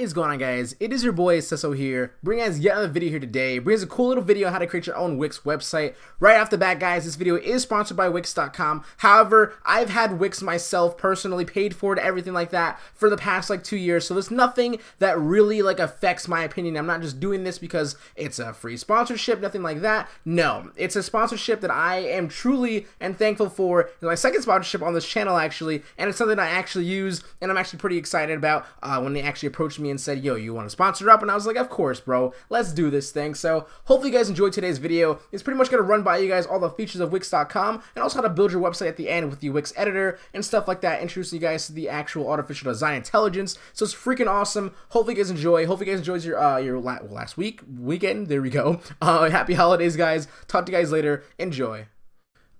is going on guys? It is your boy Seso here, bringing us yet another video here today, brings a cool little video on how to create your own Wix website. Right off the bat guys, this video is sponsored by Wix.com. However, I've had Wix myself personally, paid for it, everything like that for the past like two years, so there's nothing that really like affects my opinion. I'm not just doing this because it's a free sponsorship, nothing like that. No, it's a sponsorship that I am truly and thankful for. It's my second sponsorship on this channel actually, and it's something I actually use and I'm actually pretty excited about uh, when they actually approached me and said, yo, you want to sponsor up? And I was like, of course, bro. Let's do this thing. So hopefully you guys enjoyed today's video. It's pretty much going to run by you guys all the features of Wix.com and also how to build your website at the end with the Wix editor and stuff like that, introducing you guys to the actual artificial design intelligence. So it's freaking awesome. Hopefully you guys enjoy. Hopefully you guys enjoyed your uh, your la last week, weekend. There we go. Uh, happy holidays, guys. Talk to you guys later. Enjoy.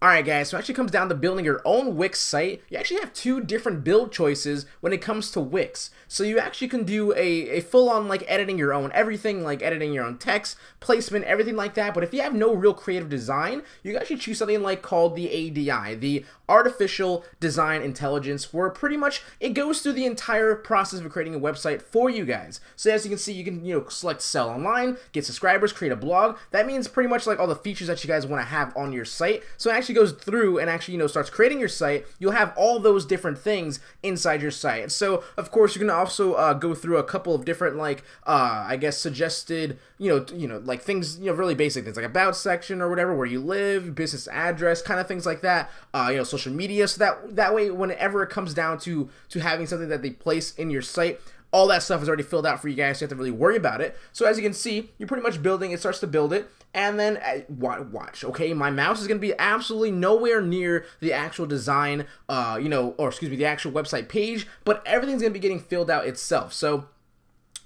Alright guys, so it actually comes down to building your own Wix site. You actually have two different build choices when it comes to Wix. So you actually can do a, a full-on like editing your own everything, like editing your own text, placement, everything like that. But if you have no real creative design, you can actually choose something like called the ADI, the Artificial Design Intelligence, where pretty much it goes through the entire process of creating a website for you guys. So as you can see, you can you know select sell online, get subscribers, create a blog. That means pretty much like all the features that you guys want to have on your site. So actually actually goes through and actually, you know, starts creating your site, you'll have all those different things inside your site. So, of course, you're going to also uh, go through a couple of different, like, uh, I guess, suggested, you know, you know, like things, you know, really basic things like about section or whatever, where you live, business address, kind of things like that. Uh, you know, social media. So that that way, whenever it comes down to to having something that they place in your site, all that stuff is already filled out for you guys, so you have to really worry about it. So as you can see, you're pretty much building, it starts to build it, and then uh, watch, okay, my mouse is going to be absolutely nowhere near the actual design, uh, you know, or excuse me, the actual website page, but everything's going to be getting filled out itself. So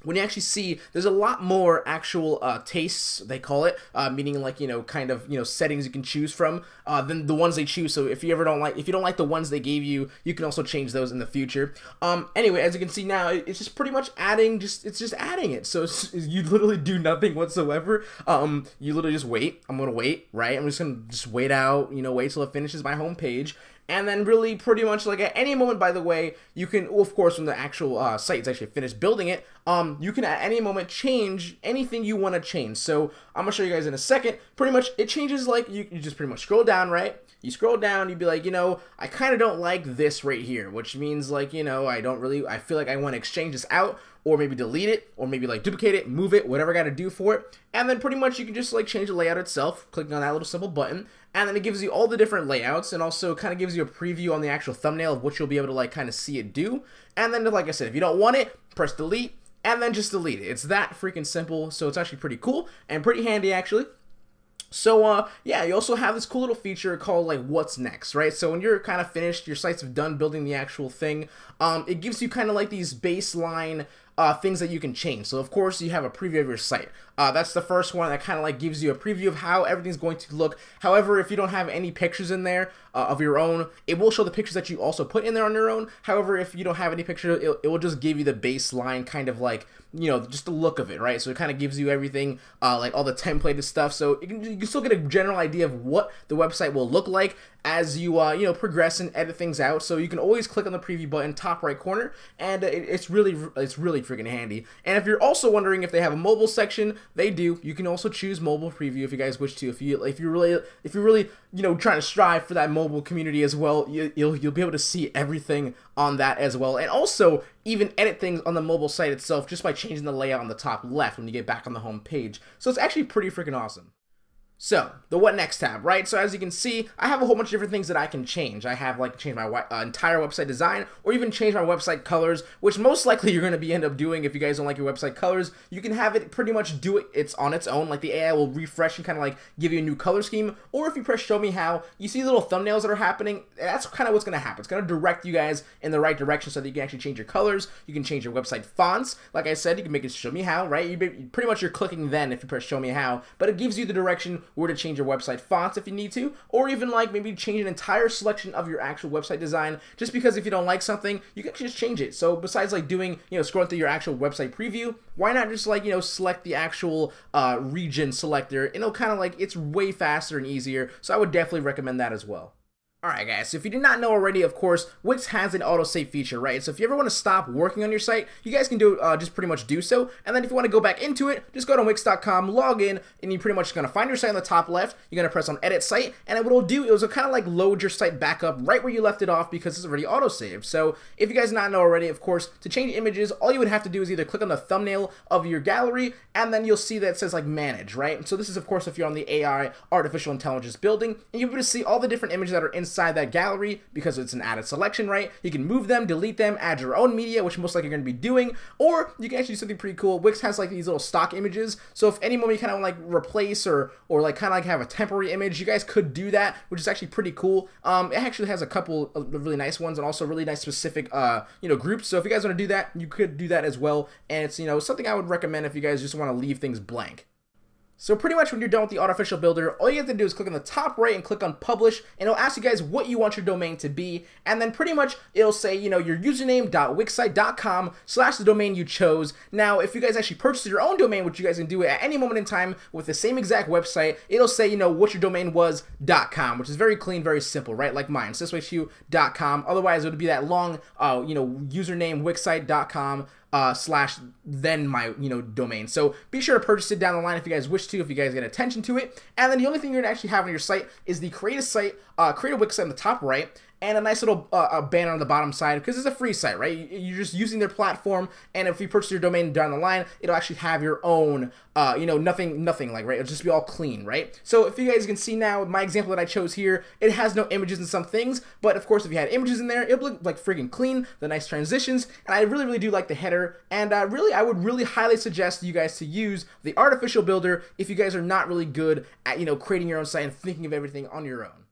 when you actually see there's a lot more actual uh, tastes they call it uh, meaning like you know kind of you know settings you can choose from uh, than the ones they choose. So if you ever don't like if you don't like the ones they gave you you can also change those in the future. Um, anyway as you can see now it's just pretty much adding just it's just adding it. So you literally do nothing whatsoever. Um, you literally just wait. I'm gonna wait right? I'm just gonna just wait out you know wait till it finishes my home page and then really pretty much like at any moment by the way you can of course when the actual uh, site is actually finished building it um, you can at any moment change anything you want to change. So i'm gonna show you guys in a second. Pretty much it changes like you, you just pretty much scroll down right? You scroll down you'd be like you know i kind of don't like this right here which means like you know i don't really i feel like i want to exchange this out or maybe delete it, or maybe like duplicate it, move it, whatever I got to do for it. And then pretty much you can just like change the layout itself, clicking on that little simple button, and then it gives you all the different layouts and also kind of gives you a preview on the actual thumbnail of what you'll be able to like kind of see it do. And then like I said, if you don't want it, press delete, and then just delete it. It's that freaking simple, so it's actually pretty cool and pretty handy actually. So uh yeah, you also have this cool little feature called like what's next, right? So when you're kind of finished, your sites have done building the actual thing, um, it gives you kind of like these baseline uh, things that you can change. So of course you have a preview of your site. Uh, that's the first one that kind of like gives you a preview of how everything's going to look. However, if you don't have any pictures in there uh, of your own, it will show the pictures that you also put in there on your own. However, if you don't have any picture, it, it will just give you the baseline kind of like, you know, just the look of it, right? So it kind of gives you everything, uh, like all the templated stuff. So you can, you can still get a general idea of what the website will look like as you, uh, you know, progress and edit things out. So you can always click on the preview button, top right corner, and it, it's really, it's really freaking handy. And if you're also wondering if they have a mobile section, they do. You can also choose mobile preview if you guys wish to. If you if you really if you're really you know trying to strive for that mobile community as well, you, you'll you'll be able to see everything on that as well, and also even edit things on the mobile site itself just by changing the layout on the top left when you get back on the home page. So it's actually pretty freaking awesome. So, the what next tab, right? So as you can see, I have a whole bunch of different things that I can change. I have like change my uh, entire website design or even change my website colors, which most likely you're going to be end up doing if you guys don't like your website colors. You can have it pretty much do it it's on its own. Like the AI will refresh and kind of like give you a new color scheme. Or if you press show me how, you see little thumbnails that are happening. That's kind of what's going to happen. It's going to direct you guys in the right direction so that you can actually change your colors. You can change your website fonts. Like I said, you can make it show me how, right? You pretty much you're clicking then if you press show me how, but it gives you the direction where to change your website fonts if you need to, or even like maybe change an entire selection of your actual website design. Just because if you don't like something, you can just change it. So besides like doing, you know, scrolling through your actual website preview, why not just like, you know, select the actual uh, region selector? And it'll kind of like, it's way faster and easier. So I would definitely recommend that as well. Alright guys, so if you did not know already, of course, Wix has an autosave feature, right? So if you ever want to stop working on your site, you guys can do uh, just pretty much do so. And then if you want to go back into it, just go to Wix.com, log in, and you're pretty much going to find your site on the top left. You're going to press on Edit Site, and what it'll do, is it'll kind of like load your site back up right where you left it off because it's already autosaved. So if you guys not know already, of course, to change images, all you would have to do is either click on the thumbnail of your gallery, and then you'll see that it says like Manage, right? So this is, of course, if you're on the AI, Artificial Intelligence building, and you'll be able to see all the different images that are inside that gallery because it's an added selection, right? You can move them, delete them, add your own media, which most likely you're going to be doing, or you can actually do something pretty cool. Wix has like these little stock images, so if any moment you kind of like replace or or like kind of like have a temporary image, you guys could do that, which is actually pretty cool. Um, it actually has a couple of really nice ones and also really nice specific uh you know groups. So if you guys want to do that, you could do that as well, and it's you know something I would recommend if you guys just want to leave things blank. So pretty much when you're done with the artificial builder, all you have to do is click on the top right and click on publish, and it'll ask you guys what you want your domain to be, and then pretty much it'll say, you know, your username.wixsite.com slash the domain you chose. Now, if you guys actually purchase your own domain, which you guys can do at any moment in time with the same exact website, it'll say, you know, what your domain was.com, which is very clean, very simple, right? Like mine, SesoHQ.com. Otherwise, it would be that long, uh, you know, username, wixsite.com, uh, slash then my you know domain. So be sure to purchase it down the line if you guys wish to, if you guys get attention to it. And then the only thing you're gonna actually have on your site is the create a site, uh, create a Wix on the top right, and a nice little uh, banner on the bottom side because it's a free site, right? You're just using their platform, and if you purchase your domain down the line, it'll actually have your own, uh, you know, nothing, nothing like right. It'll just be all clean, right? So if you guys can see now, my example that I chose here, it has no images and some things, but of course, if you had images in there, it would look like friggin' clean, the nice transitions, and I really, really do like the header, and uh, really, I would really highly suggest you guys to use the artificial builder if you guys are not really good at, you know, creating your own site and thinking of everything on your own.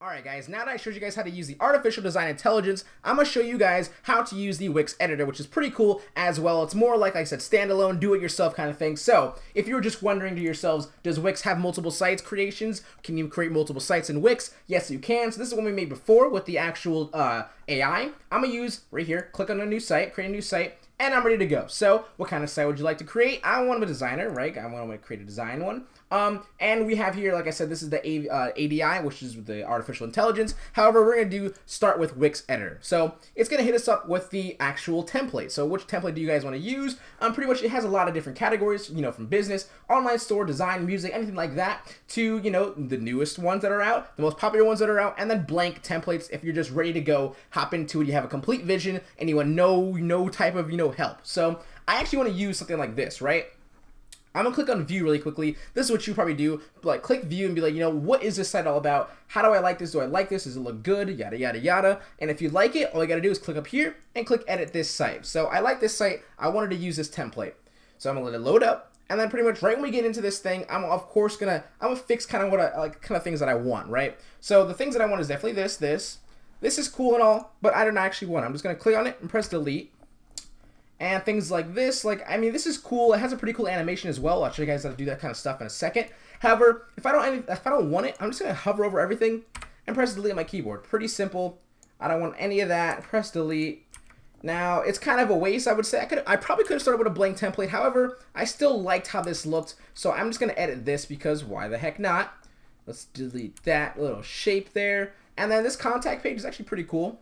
Alright guys, now that I showed you guys how to use the Artificial Design Intelligence, I'm going to show you guys how to use the Wix editor, which is pretty cool as well. It's more like I said, standalone, do-it-yourself kind of thing. So, if you're just wondering to yourselves, does Wix have multiple sites creations? Can you create multiple sites in Wix? Yes, you can. So this is one we made before with the actual uh, AI. I'm going to use, right here, click on a new site, create a new site, and I'm ready to go. So, what kind of site would you like to create? I want a designer, right? I want to create a design one. Um, and we have here, like I said, this is the A uh, ADI, which is the artificial intelligence. However, we're going to do start with Wix Editor. So it's going to hit us up with the actual template. So which template do you guys want to use? Um, pretty much it has a lot of different categories, you know, from business, online store, design, music, anything like that, to, you know, the newest ones that are out, the most popular ones that are out, and then blank templates if you're just ready to go, hop into it, you have a complete vision, and you want no, no type of, you know, help. So I actually want to use something like this, right? I'm gonna click on view really quickly. This is what you probably do. Like click view and be like, you know, what is this site all about? How do I like this? Do I like this? Does it look good? Yada, yada, yada. And if you like it, all you gotta do is click up here and click edit this site. So I like this site. I wanted to use this template. So I'm gonna let it load up. And then pretty much right when we get into this thing, I'm of course gonna, I'm gonna fix kind of what I, like kind of things that I want, right? So the things that I want is definitely this, this. This is cool and all, but I don't actually want it. I'm just gonna click on it and press delete and things like this. Like, I mean, this is cool. It has a pretty cool animation as well. I'll show you guys how to do that kind of stuff in a second. However, if I don't if I don't want it, I'm just gonna hover over everything and press delete on my keyboard. Pretty simple. I don't want any of that. Press delete. Now, it's kind of a waste, I would say. I could, I probably could have started with a blank template. However, I still liked how this looked, so I'm just to edit this because why the heck not? Let's delete that little shape there. And then this contact page is actually pretty cool.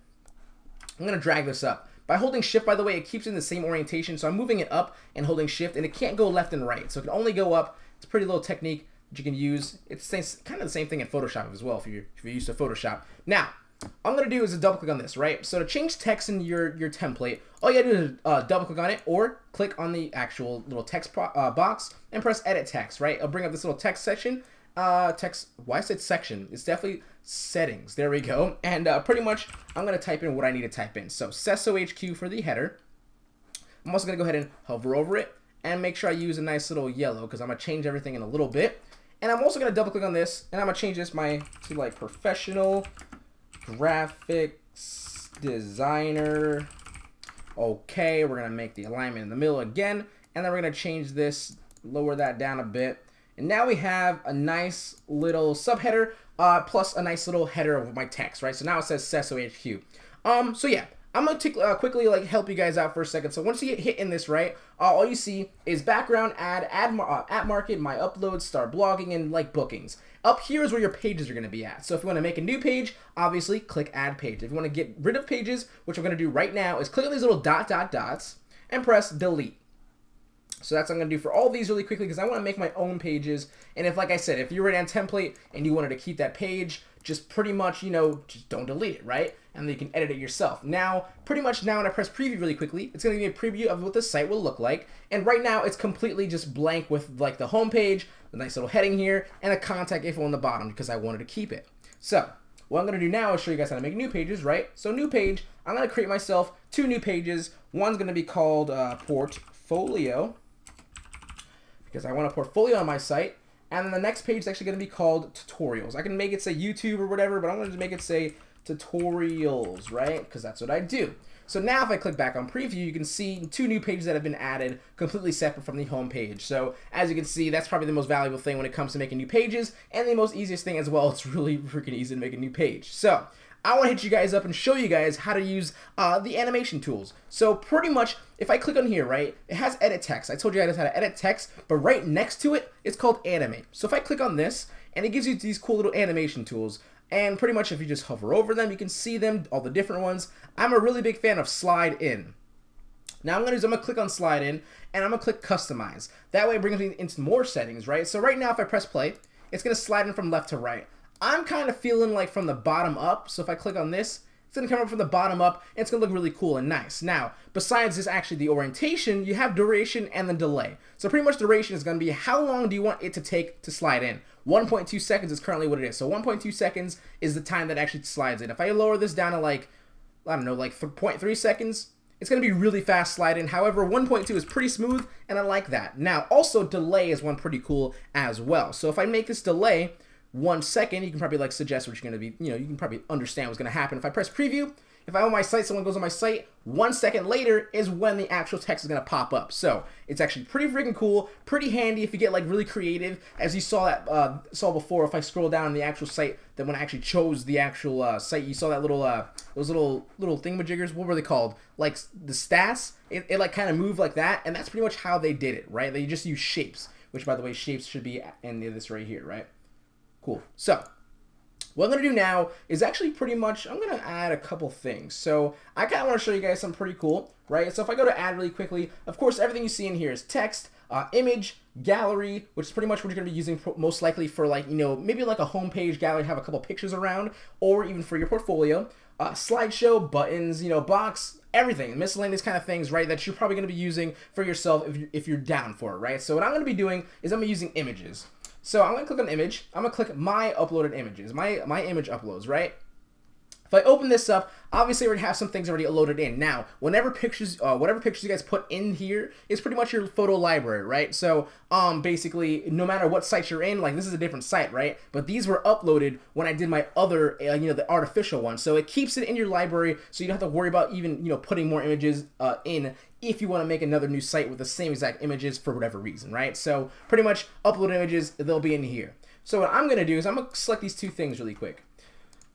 I'm to drag this up. By holding shift, by the way, it keeps it in the same orientation. So I'm moving it up and holding shift, and it can't go left and right. So it can only go up. It's a pretty little technique that you can use. It's kind of the same thing in Photoshop as well if you're, if you're used to Photoshop. Now, all I'm going to do is a double click on this, right? So to change text in your, your template, all you got to do is uh, double click on it or click on the actual little text uh, box and press edit text, right? It'll bring up this little text section uh, text, why is it section? It's definitely settings. There we go. And uh, pretty much, I'm going to type in what I need to type in. So, Seso HQ for the header. I'm also going to go ahead and hover over it and make sure I use a nice little yellow because I'm going to change everything in a little bit. And I'm also going to double click on this and I'm going to change this my to like professional graphics designer. Okay, we're going to make the alignment in the middle again. And then we're going to change this, lower that down a bit and now we have a nice little subheader uh, plus a nice little header of my text, right? So now it says Seso HQ. Um, so yeah, I'm gonna t- uh, quickly like help you guys out for a second. So once you get hit in this, right, uh, all you see is background ad, ad, mar- uh, market, my uploads, start blogging, and like bookings. Up here is where your pages are gonna be at. So if you want to make a new page, obviously click add page. If you want to get rid of pages, which I'm gonna do right now, is click on these little dot dot dots and press delete. So that's what I'm going to do for all these really quickly because I want to make my own pages. And if, like I said, if you already on template and you wanted to keep that page, just pretty much, you know, just don't delete it, right? And then you can edit it yourself. Now, pretty much now when I press preview really quickly, it's going to give me a preview of what the site will look like. And right now, it's completely just blank with like the home page, the nice little heading here, and a contact info on the bottom because I wanted to keep it. So, what I'm going to do now is show you guys how to make new pages, right? So new page, I'm going to create myself two new pages. One's going to be called uh, Portfolio because I want a portfolio on my site. And then the next page is actually going to be called tutorials. I can make it say YouTube or whatever, but I'm going to make it say tutorials, right? Because that's what I do. So now if I click back on preview, you can see two new pages that have been added completely separate from the home page. So as you can see, that's probably the most valuable thing when it comes to making new pages and the most easiest thing as well. It's really freaking easy to make a new page. So I want to hit you guys up and show you guys how to use uh, the animation tools. So pretty much, if I click on here, right, it has edit text. I told you guys how to edit text, but right next to it, it's called animate. So if I click on this, and it gives you these cool little animation tools, and pretty much if you just hover over them, you can see them, all the different ones. I'm a really big fan of slide in. Now I'm gonna, I'm gonna click on slide in, and I'm gonna click customize. That way it brings me into more settings, right? So right now if I press play, it's gonna slide in from left to right. I'm kind of feeling like from the bottom up. So if I click on this, it's going to come up from the bottom up and it's going to look really cool and nice. Now, besides this actually the orientation, you have duration and then delay. So pretty much duration is going to be how long do you want it to take to slide in. 1.2 seconds is currently what it is. So 1.2 seconds is the time that actually slides in. If I lower this down to like, I don't know, like 0.3 seconds, it's going to be really fast sliding. However, 1.2 is pretty smooth and I like that. Now, also delay is one pretty cool as well. So if I make this delay one second, you can probably like suggest what you're to be, you know, you can probably understand what's to happen. If I press preview, if I on my site, someone goes on my site, one second later is when the actual text is to pop up. So it's actually pretty freaking cool, pretty handy if you get like really creative. As you saw that uh, saw before, if I scroll down the actual site, then when I actually chose the actual uh, site, you saw that little uh, those little little thingamajiggers. What were they called? Like the stats. It, it like kind of moved like that, and that's pretty much how they did it, right? They just use shapes, which by the way, shapes should be in this right here, right? Cool. So what I'm going to do now is actually pretty much, I'm going to add a couple things. So I kind of want to show you guys something pretty cool, right? So if I go to add really quickly, of course, everything you see in here is text, uh, image, gallery, which is pretty much what you're going to be using most likely for like, you know, maybe like a homepage gallery, have a couple pictures around, or even for your portfolio. Uh, slideshow, buttons, you know, box, everything, miscellaneous kind of things, right, that you're probably going to be using for yourself if, you, if you're down for it, right? So what I'm going to be doing is I'm going to be using images. So I'm gonna click on image. I'm gonna click my uploaded images, my my image uploads, right? If I open this up, obviously we have some things already loaded in. Now, whenever pictures, uh, whatever pictures you guys put in here is pretty much your photo library, right? So, um, basically, no matter what site you're in, like this is a different site, right? But these were uploaded when I did my other, uh, you know, the artificial one. So it keeps it in your library, so you don't have to worry about even, you know, putting more images uh, in if you want to make another new site with the same exact images for whatever reason, right? So pretty much upload images, they'll be in here. So what I'm going to do is I'm going to select these two things really quick.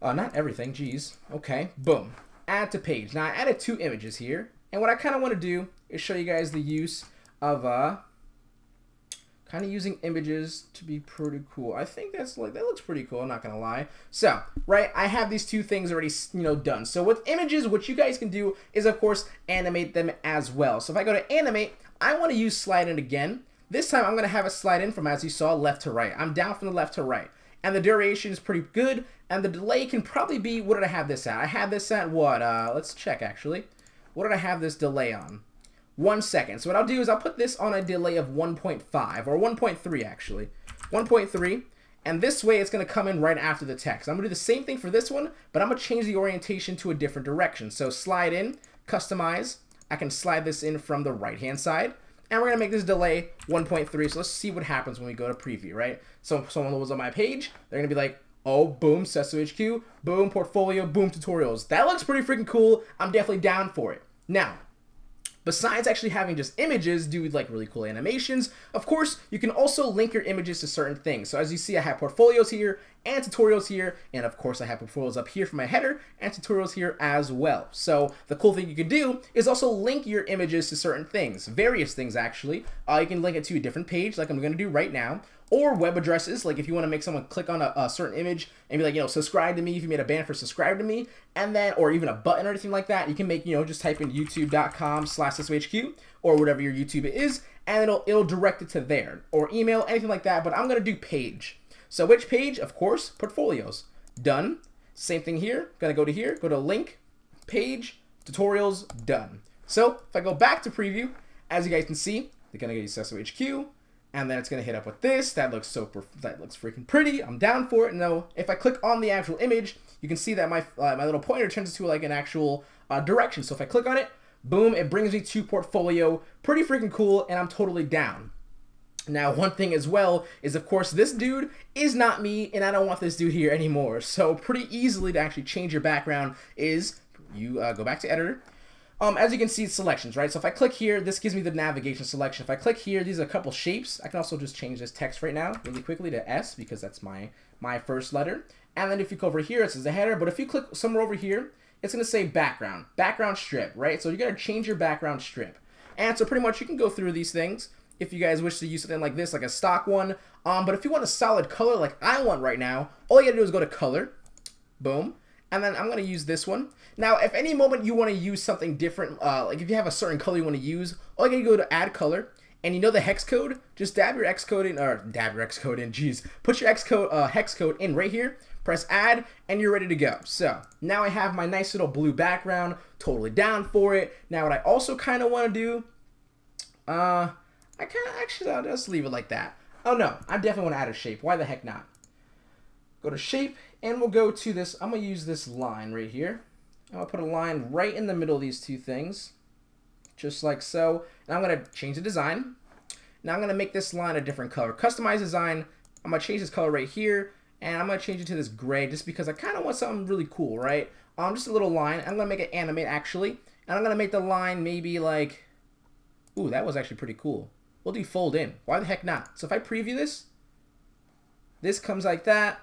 Uh, not everything, geez. Okay, boom. Add to page. Now I added two images here. And what I kind of want to do is show you guys the use of uh, kind of using images to be pretty cool. I think that's like, that looks pretty cool, I'm not gonna lie. So, right, I have these two things already, you know, done. So with images, what you guys can do is, of course, animate them as well. So if I go to animate, I wanna use slide in again. This time I'm gonna have it slide in from, as you saw, left to right. I'm down from the left to right. And the duration is pretty good, and the delay can probably be, what did I have this at? I had this at what, uh, let's check actually. What did I have this delay on? One second. So what I'll do is I'll put this on a delay of 1.5 or 1.3 actually. 1.3 and this way it's going to come in right after the text. I'm going to do the same thing for this one, but I'm going to change the orientation to a different direction. So slide in, customize. I can slide this in from the right hand side. And we're going to make this delay 1.3. So let's see what happens when we go to preview, right? So someone was on my page, they're going to be like, oh, boom, Seso HQ, boom, portfolio, boom, tutorials. That looks pretty freaking cool. I'm definitely down for it. Now, Besides actually having just images do like really cool animations, of course, you can also link your images to certain things. So as you see, I have portfolios here and tutorials here. And of course, I have tutorials up here for my header and tutorials here as well. So the cool thing you can do is also link your images to certain things, various things actually. Uh, you can link it to a different page like I'm to do right now or web addresses. Like if you want to make someone click on a, a, certain image and be like, you know, subscribe to me. If you made a banner for subscribe to me, and then or even a button or anything like that, you can make you know just type in YouTube.com/SOHQ or whatever your YouTube is, and it'll it'll direct it to there or email anything like that. But I'm gonna do page. So which page? Of course, portfolios. Done. Same thing here. Gonna go to here. Go to link, page, tutorials. Done. So if I go back to preview, as you guys can see, they're gonna get you HQ, and then it's gonna hit up with this. That looks so that looks freaking pretty. I'm down for it. Now, if I click on the actual image, you can see that my uh, my little pointer turns into like an actual uh, direction. So if I click on it, boom, it brings me to portfolio. Pretty freaking cool, and I'm totally down. Now, one thing as well is, of course, this dude is not me, and I don't want this dude here anymore. So pretty easily to actually change your background is you uh, go back to editor, um, as you can see, selections, right? So if I click here, this gives me the navigation selection. If I click here, these are a couple shapes. I can also just change this text right now really quickly to S because that's my, my first letter. And then if you go over here, it says a header. But if you click somewhere over here, it's going to say background, background strip, right? So you're going to change your background strip. And so pretty much you can go through these things if you guys wish to use something like this, like a stock one. Um, but if you want a solid color like I want right now, all you got to do is go to color, boom, and then I'm to use this one. Now, if any moment you want to use something different, uh, like if you have a certain color you want to use, all you got to go to add color, and you know the hex code, just dab your X code in, or dab your X code in, jeez. Put your X code, uh, hex code in right here, press add, and you're ready to go. So, now I have my nice little blue background, totally down for it. Now, what I also kind of want to do, uh, I kind of, actually, I'll just leave it like that. Oh no, I definitely want to add a shape. Why the heck not? Go to shape, and we'll go to this, I'm going to use this line right here. I'm going to put a line right in the middle of these two things, just like so. And I'm going to change the design. Now I'm going to make this line a different color. Customize design, I'm going to change this color right here, and I'm going to change it to this gray just because I kind of want something really cool, right? Um, just a little line. I'm going to make it animate, actually. And I'm going to make the line maybe like... Ooh, that was actually pretty cool. We'll do fold in. Why the heck not? So if I preview this, this comes like that.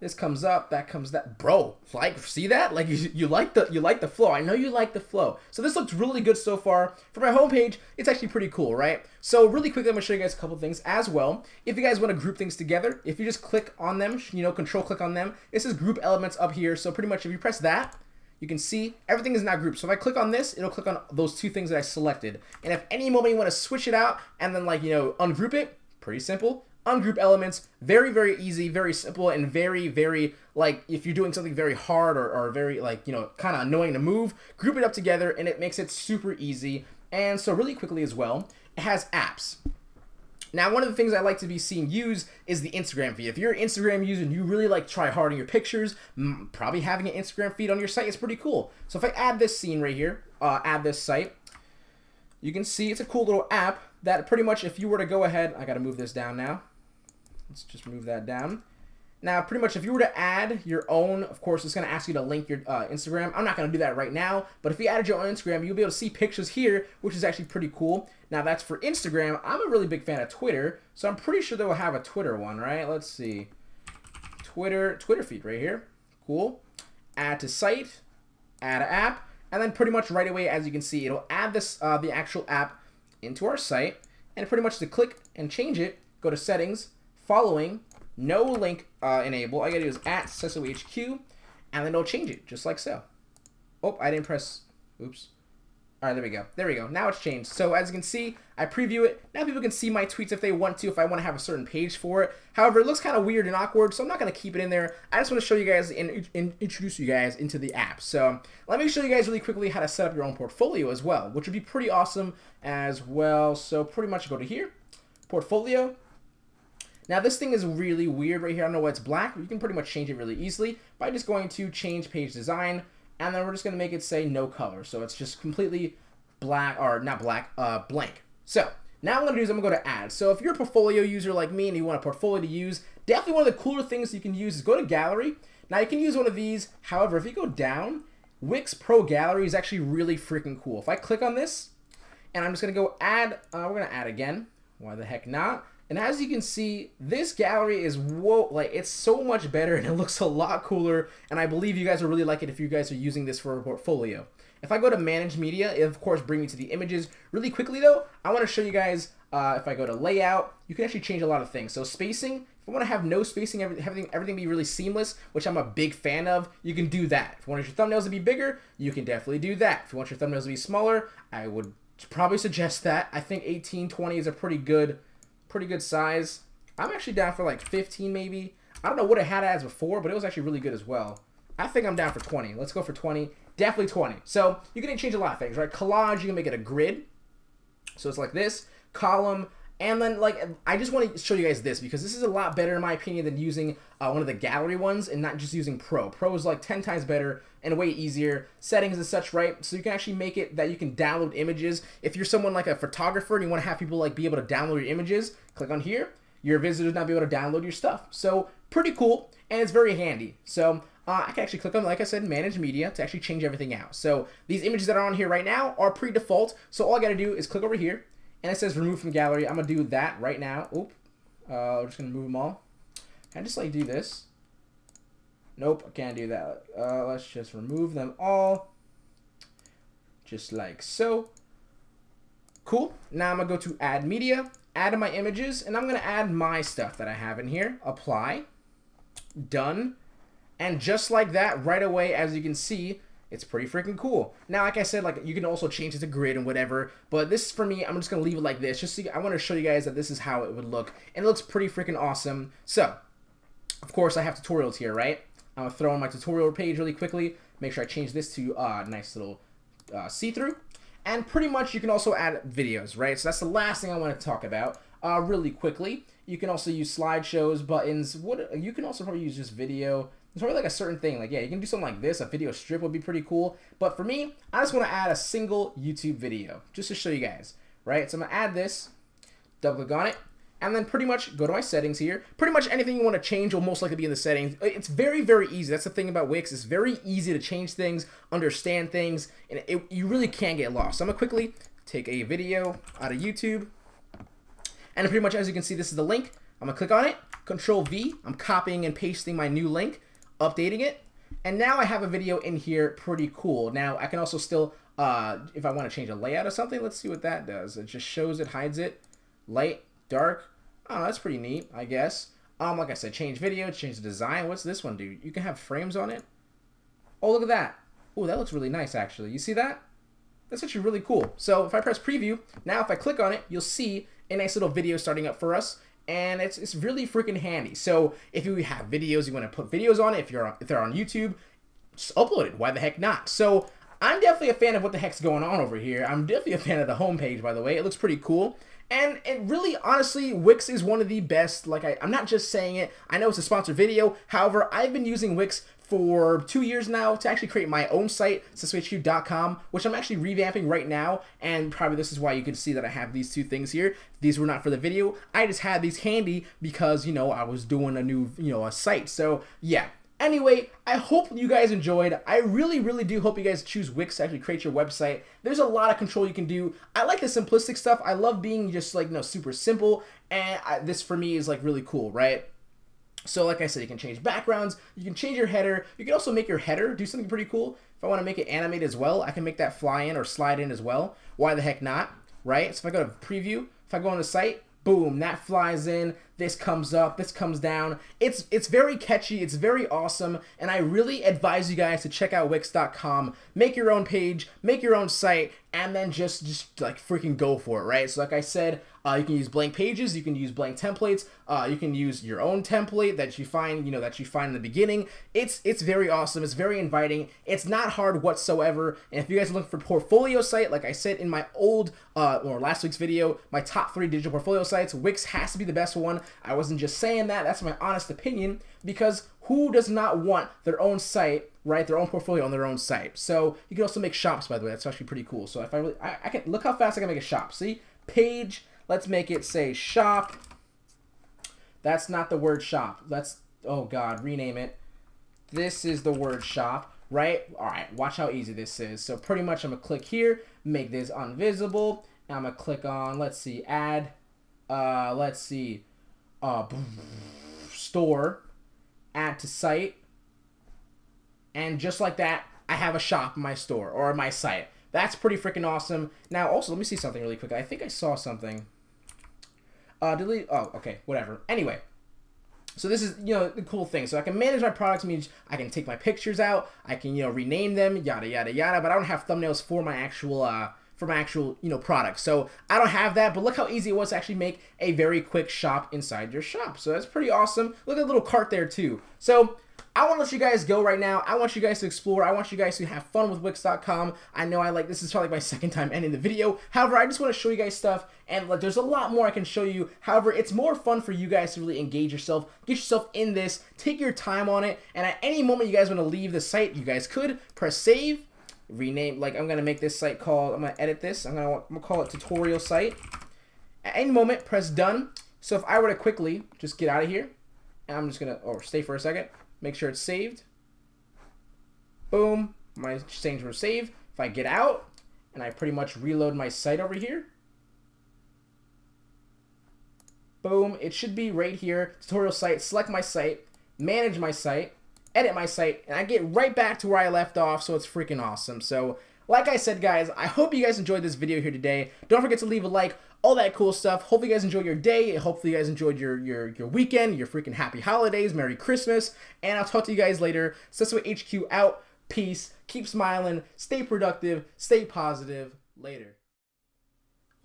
This comes up, that comes that. Bro, like see that? Like you, you like the you like the flow. I know you like the flow. So this looks really good so far. For my homepage, it's actually pretty cool, right? So really quickly, I'm gonna show you guys a couple things as well. If you guys want to group things together, if you just click on them, you know, control click on them, this is group elements up here. So pretty much if you press that, you can see everything is now grouped. So if I click on this, it'll click on those two things that I selected. And if any moment you want to switch it out and then like, you know, ungroup it, pretty simple ungroup elements. Very, very easy, very simple, and very, very, like, if you're doing something very hard or, or very, like, you know, kind of annoying to move, group it up together, and it makes it super easy. And so really quickly as well, it has apps. Now, one of the things I like to be seen use is the Instagram feed. If you're an Instagram user and you really like try hard on your pictures, probably having an Instagram feed on your site is pretty cool. So if I add this scene right here, uh, add this site, you can see it's a cool little app that pretty much if you were to go ahead, I got to move this down now. Let's just move that down. Now, pretty much if you were to add your own, of course, it's going to ask you to link your uh, Instagram. I'm not going to do that right now, but if you added your own Instagram, you'll be able to see pictures here, which is actually pretty cool. Now, that's for Instagram. I'm a really big fan of Twitter, so I'm pretty sure they will have a Twitter one, right? Let's see. Twitter, Twitter feed right here. Cool. Add to site, add app, and then pretty much right away, as you can see, it'll add this uh, the actual app into our site, and pretty much to click and change it, go to settings, following, no link uh, enable. All I gotta do is at SESOHQ, and then it'll change it, just like so. Oh, I didn't press, oops. All right, there we go. There we go. Now it's changed. So as you can see, I preview it. Now people can see my tweets if they want to, if I want to have a certain page for it. However, it looks kind of weird and awkward, so I'm not going to keep it in there. I just want to show you guys and, and, introduce you guys into the app. So let me show you guys really quickly how to set up your own portfolio as well, which would be pretty awesome as well. So pretty much go to here, portfolio, now this thing is really weird right here. I don't know why it's black. You can pretty much change it really easily by just going to change page design. And then we're just going to make it say no color. So it's just completely black, or not black, uh, blank. So now I'm going to do is I'm going to go to add. So if you're a portfolio user like me and you want a portfolio to use, definitely one of the cooler things you can use is go to gallery. Now you can use one of these. However, if you go down, Wix Pro Gallery is actually really freaking cool. If I click on this, and I'm just going to go add, uh, we're going to add again. Why the heck not? And as you can see, this gallery is whoa, like it's so much better and it looks a lot cooler. And I believe you guys will really like it if you guys are using this for a portfolio. If I go to manage media, it of course bring me to the images. Really quickly though, I want to show you guys, uh, if I go to layout, you can actually change a lot of things. So spacing, if I want to have no spacing, everything, everything be really seamless, which I'm a big fan of, you can do that. If you want your thumbnails to be bigger, you can definitely do that. If you want your thumbnails to be smaller, I would probably suggest that. I think 18, 20 is a pretty good, pretty good size. I'm actually down for like 15 maybe. I don't know what it had as before, but it was actually really good as well. I think I'm down for 20. Let's go for 20. Definitely 20. So you can change a lot of things, right? Collage, you can make it a grid. So it's like this. Column, and then, like, I just want to show you guys this because this is a lot better, in my opinion, than using uh, one of the gallery ones and not just using Pro. Pro is like 10 times better and way easier. Settings and such, right? So you can actually make it that you can download images. If you're someone like a photographer and you want to have people, like, be able to download your images, click on here. Your visitors not be able to download your stuff. So, pretty cool, and it's very handy. So, uh, I can actually click on, like I said, Manage Media to actually change everything out. So, these images that are on here right now are pre-default. So, all I got to do is click over here and it says remove from gallery. I'm going to do that right now. Oop. Uh, we're just going to move them all. Can I just like do this? Nope, I can't do that. Uh, let's just remove them all. Just like so. Cool. Now I'm going to go to add media, add my images, and I'm going to add my stuff that I have in here. Apply. Done. And just like that, right away, as you can see, it's pretty freaking cool. Now, like I said, like you can also change it to grid and whatever, but this for me, I'm just gonna leave it like this. Just so I want to show you guys that this is how it would look, and it looks pretty freaking awesome. So, of course, I have tutorials here, right? I'm gonna throw on my tutorial page really quickly. Make sure I change this to a uh, nice little uh, see-through, and pretty much you can also add videos, right? So that's the last thing I want to talk about uh, really quickly. You can also use slideshows, buttons. What you can also probably use just video. It's probably like a certain thing. Like, yeah, you can do something like this. A video strip would be pretty cool. But for me, I just want to add a single YouTube video just to show you guys, right? So I'm going to add this, double click on it, and then pretty much go to my settings here. Pretty much anything you want to change will most likely be in the settings. It's very, very easy. That's the thing about Wix. It's very easy to change things, understand things, and it, you really can't get lost. So I'm going to quickly take a video out of YouTube. And pretty much as you can see, this is the link. I'm going to click on it, Control V. I'm copying and pasting my new link updating it. And now I have a video in here pretty cool. Now I can also still, uh, if I want to change a layout or something, let's see what that does. It just shows it, hides it, light, dark. Oh, that's pretty neat, I guess. Um, like I said, change video, change the design. What's this one do? You can have frames on it. Oh, look at that. Oh, that looks really nice, actually. You see that? That's actually really cool. So if I press preview, now if I click on it, you'll see a nice little video starting up for us and it's, it's really freaking handy. So if you have videos, you want to put videos on it, if you're on, if they're on YouTube, just upload it. Why the heck not? So I'm definitely a fan of what the heck's going on over here. I'm definitely a fan of the homepage, by the way. It looks pretty cool. And it really, honestly, Wix is one of the best. Like, I, I'm not just saying it. I know it's a sponsored video. However, I've been using Wix for two years now to actually create my own site, SesoHQ.com, which I'm actually revamping right now. And probably this is why you can see that I have these two things here. These were not for the video. I just had these handy because, you know, I was doing a new, you know, a site. So, yeah. Anyway, I hope you guys enjoyed. I really, really do hope you guys choose Wix to actually create your website. There's a lot of control you can do. I like the simplistic stuff. I love being just like, you know, super simple. And I, this for me is like really cool, right? So like I said, you can change backgrounds, you can change your header, you can also make your header do something pretty cool. If I want to make it animate as well, I can make that fly in or slide in as well. Why the heck not, right? So if I go to preview, if I go on the site, boom, that flies in, this comes up, this comes down. It's it's very catchy, it's very awesome, and I really advise you guys to check out Wix.com, make your own page, make your own site, and then just just like freaking go for it, right? So like I said, uh, you can use blank pages, you can use blank templates, uh, you can use your own template that you find, you know, that you find in the beginning. It's it's very awesome. It's very inviting. It's not hard whatsoever. And if you guys are looking for portfolio site, like I said in my old uh, or last week's video, my top three digital portfolio sites, Wix has to be the best one. I wasn't just saying that. That's my honest opinion because who does not want their own site right their own portfolio on their own site so you can also make shops by the way that's actually pretty cool so if i really I, I, can look how fast i can make a shop see page Let's make it say shop. That's not the word shop. Let's, oh God, rename it. This is the word shop, right? All right, watch how easy this is. So pretty much I'm gonna click here, make this invisible. I'm gonna click on, let's see, add Uh, let's see. Uh, store, add to site, and just like that, I have a shop in my store or my site. That's pretty freaking awesome. Now, also, let me see something really quick. I think I saw something. Uh, delete. Oh, okay, whatever. Anyway, so this is, you know, the cool thing. So I can manage my products, means I can take my pictures out, I can, you know, rename them, yada, yada, yada, but I don't have thumbnails for my actual, uh, for my actual, you know, product. So I don't have that, but look how easy it was to actually make a very quick shop inside your shop. So that's pretty awesome. Look at the little cart there too. So I want to let you guys go right now. I want you guys to explore. I want you guys to have fun with Wix.com. I know I like this is probably my second time ending the video. However, I just want to show you guys stuff and like there's a lot more I can show you. However, it's more fun for you guys to really engage yourself, get yourself in this, take your time on it, and at any moment you guys want to leave the site, you guys could press save, rename like I'm gonna make this site called I'm gonna edit this. I'm gonna I'm gonna call it tutorial site. At any moment, press done. So if I were to quickly just get out of here, and I'm just gonna or stay for a second. Make sure it's saved. Boom. My settings were saved. If I get out and I pretty much reload my site over here, boom, it should be right here. Tutorial site, select my site, manage my site, edit my site, and I get right back to where I left off, so it's freaking awesome. So, like I said, guys, I hope you guys enjoyed this video here today. Don't forget to leave a like, all that cool stuff. Hopefully you guys enjoyed your day. Hopefully you guys enjoyed your, your, your weekend, your freaking happy holidays, Merry Christmas. And I'll talk to you guys later. Seso HQ out. Peace. Keep smiling. Stay productive. Stay positive. Later.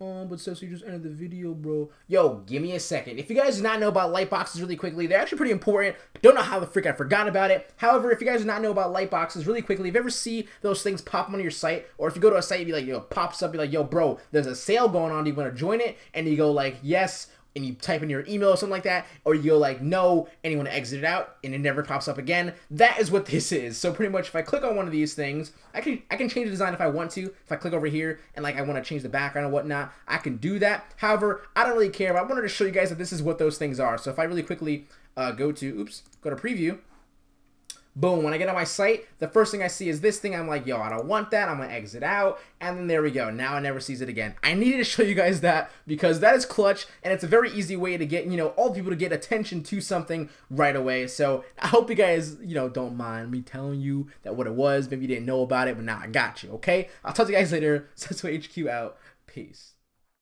Oh, but Cecily just ended the video, bro. Yo, give me a second. If you guys do not know about light boxes really quickly, they're actually pretty important. Don't know how the freak I forgot about it. However, if you guys do not know about light boxes really quickly, if you ever see those things pop on your site, or if you go to a site, you be like, yo, pops up, be like, yo, bro, there's a sale going on. Do you want to join it? And you go like, yes, and you type in your email or something like that, or you go like no, and you want to exit it out, and it never pops up again. That is what this is. So pretty much, if I click on one of these things, I can I can change the design if I want to. If I click over here and like I want to change the background and whatnot, I can do that. However, I don't really care. But I wanted to show you guys that this is what those things are. So if I really quickly uh, go to oops, go to preview, Boom, when I get on my site, the first thing I see is this thing. I'm like, yo, I don't want that. I'm to exit out. And then there we go. Now I never sees it again. I needed to show you guys that because that is clutch and it's a very easy way to get, you know, all people to get attention to something right away. So I hope you guys, you know, don't mind me telling you that what it was. Maybe you didn't know about it, but now I got you, okay? I'll talk to you guys later. Seso HQ out. Peace.